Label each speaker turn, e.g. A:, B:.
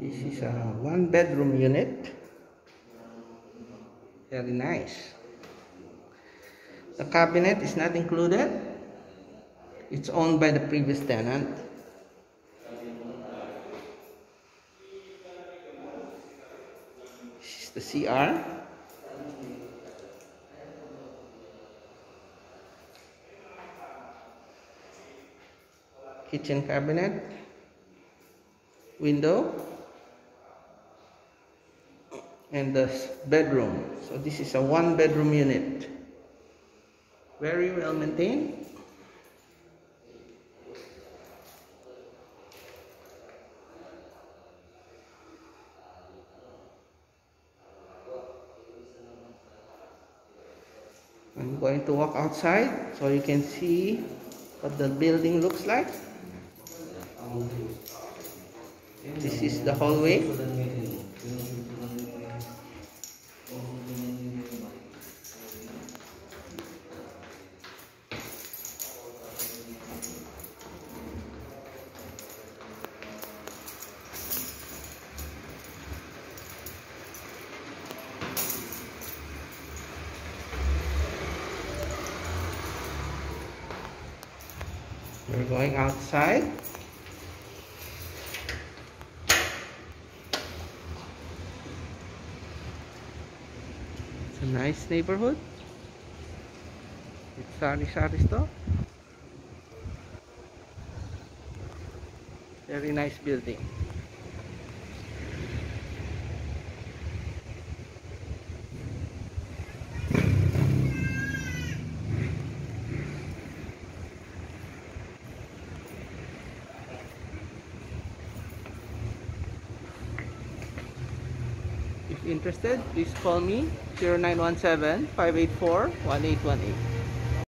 A: is a one bedroom unit. Very nice. The cabinet is not included. It's owned by the previous tenant. This is the CR. Kitchen cabinet. Window. And the bedroom. So this is a one bedroom unit. Very well maintained. I'm going to walk outside so you can see what the building looks like. This is the hallway. We're going outside. Nice neighborhood. It's Sari Sari store. Very nice building. Interested, please call me 0917-584-1818.